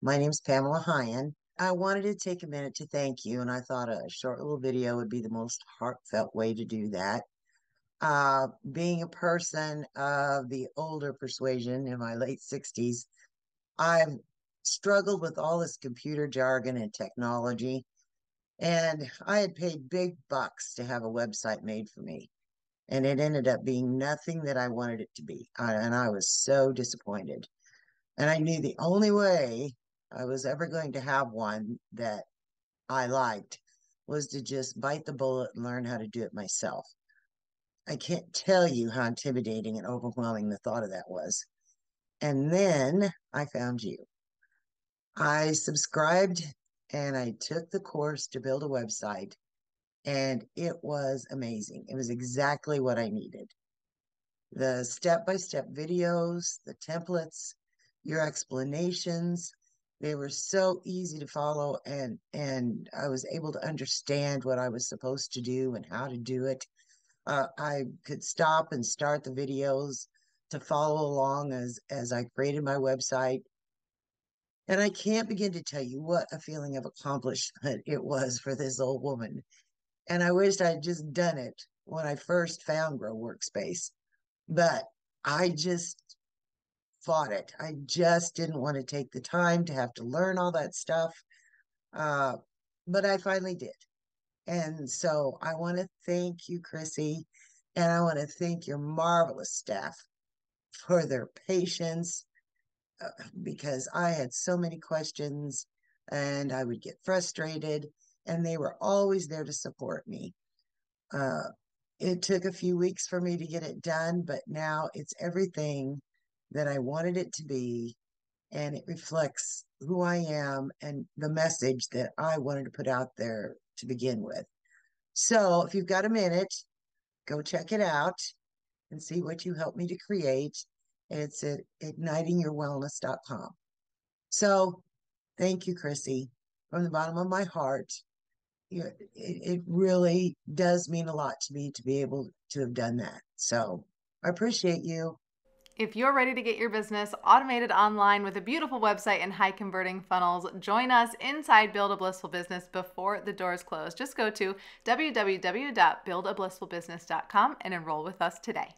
My name's Pamela Hyan. I wanted to take a minute to thank you, and I thought a short little video would be the most heartfelt way to do that. Uh, being a person of the older persuasion in my late 60s, I've struggled with all this computer jargon and technology, and I had paid big bucks to have a website made for me. And it ended up being nothing that I wanted it to be. And I was so disappointed. And I knew the only way I was ever going to have one that I liked was to just bite the bullet and learn how to do it myself. I can't tell you how intimidating and overwhelming the thought of that was. And then I found you. I subscribed and I took the course to build a website, and it was amazing. It was exactly what I needed. The step by step videos, the templates, your explanations, they were so easy to follow and and I was able to understand what I was supposed to do and how to do it. Uh, I could stop and start the videos to follow along as as I created my website. And I can't begin to tell you what a feeling of accomplishment it was for this old woman. And I wished I'd just done it when I first found Grow Workspace. But I just fought it. I just didn't want to take the time to have to learn all that stuff. Uh, but I finally did. And so I want to thank you, Chrissy, and I want to thank your marvelous staff for their patience uh, because I had so many questions and I would get frustrated, and they were always there to support me. Uh, it took a few weeks for me to get it done, but now it's everything that I wanted it to be, and it reflects who I am and the message that I wanted to put out there to begin with. So if you've got a minute, go check it out and see what you helped me to create. It's at ignitingyourwellness.com. So thank you, Chrissy, from the bottom of my heart. It, it really does mean a lot to me to be able to have done that. So I appreciate you. If you're ready to get your business automated online with a beautiful website and high converting funnels, join us inside Build a Blissful Business before the doors close. Just go to www.buildablissfulbusiness.com and enroll with us today.